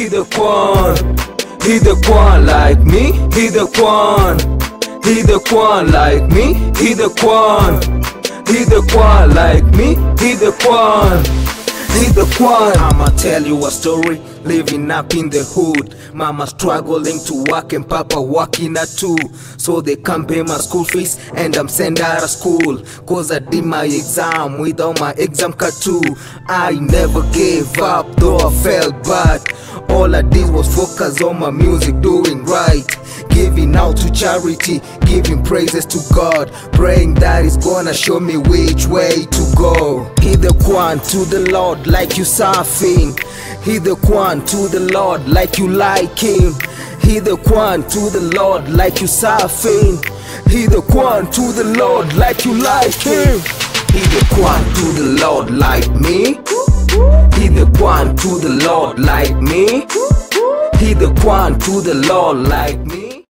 he the Quan. He the Quan like me, he the Quan. He the Quan like me, he the Quan. He the Quan like me, he the Quan. He the Quan. I'ma tell you a story, living up in the hood. Mama struggling to work and Papa working at two. So they can't pay my school fees and I'm sent out of school. Cause I did my exam without my exam card too. I never gave up though I felt bad. Was focus on my music, doing right. Giving out to charity, giving praises to God, praying that He's gonna show me which way to go. He the Quan to the Lord like you surfing. He the Quan to the Lord like you like Him. He the Quan to the Lord like you surfing. He the Quan to the Lord like you like Him. He the Quan to the Lord like me. He the Quan to the Lord like me. He the one to the Lord like me.